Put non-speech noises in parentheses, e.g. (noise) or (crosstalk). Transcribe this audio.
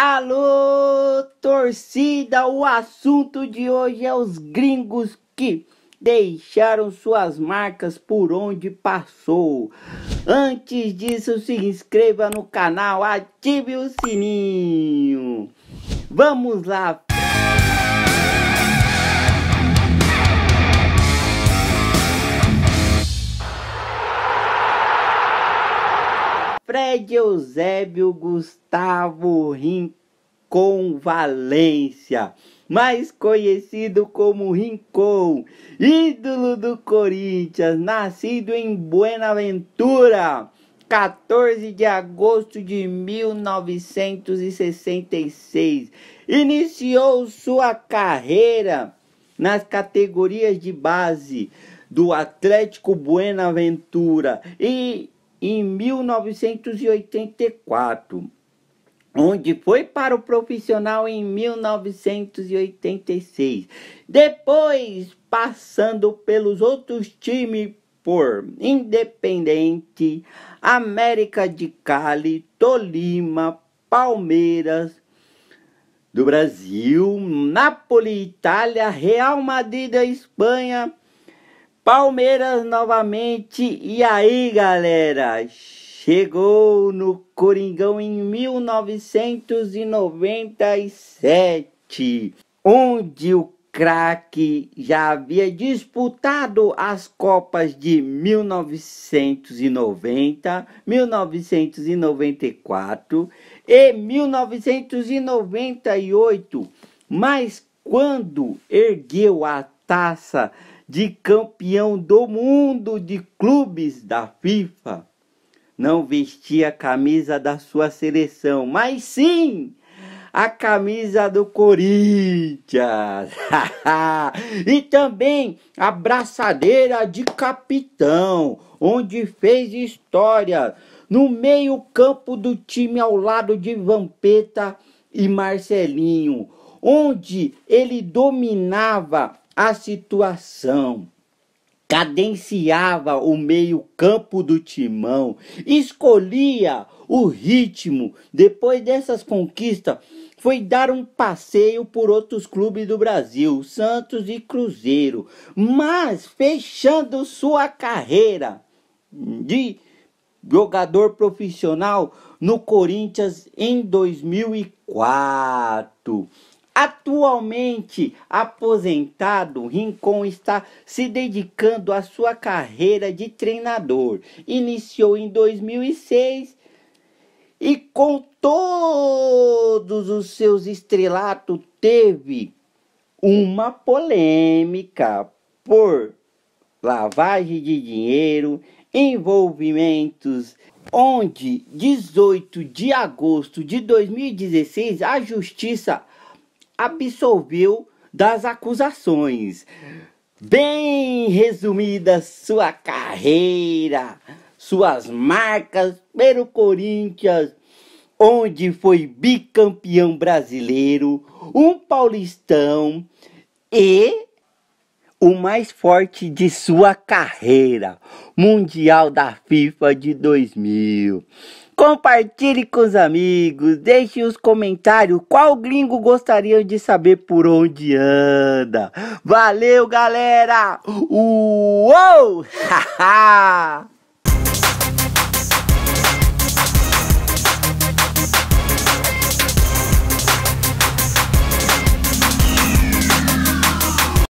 Alô, torcida! O assunto de hoje é os gringos que deixaram suas marcas por onde passou. Antes disso, se inscreva no canal, ative o sininho. Vamos lá! Fred Eusébio Gustavo Rincon Valência, mais conhecido como Rincon, ídolo do Corinthians, nascido em Buenaventura, 14 de agosto de 1966. Iniciou sua carreira nas categorias de base do Atlético Buenaventura e em 1984, onde foi para o profissional em 1986. Depois, passando pelos outros times por Independente, América de Cali, Tolima, Palmeiras do Brasil, Napoli, Itália, Real Madrid da Espanha, Palmeiras novamente. E aí, galera? Chegou no Coringão em 1997, onde o craque já havia disputado as Copas de 1990, 1994 e 1998. Mas quando ergueu a taça de campeão do mundo de clubes da FIFA, não vestia a camisa da sua seleção, mas sim a camisa do Corinthians. (laughs) e também a braçadeira de capitão, onde fez história no meio-campo do time ao lado de Vampeta e Marcelinho, onde ele dominava a situação, cadenciava o meio-campo do timão, escolhia o ritmo. Depois dessas conquistas, foi dar um passeio por outros clubes do Brasil, Santos e Cruzeiro, mas fechando sua carreira de jogador profissional no Corinthians em 2004. Atualmente aposentado, Rincon está se dedicando à sua carreira de treinador. Iniciou em 2006 e com todos os seus estrelatos teve uma polêmica por lavagem de dinheiro, envolvimentos onde 18 de agosto de 2016 a justiça absolveu das acusações. Bem resumida sua carreira, suas marcas pelo Corinthians, onde foi bicampeão brasileiro, um paulistão e o mais forte de sua carreira, Mundial da FIFA de 2000. Compartilhe com os amigos, deixe os comentários qual gringo gostaria de saber por onde anda. Valeu, galera! Uou! (laughs)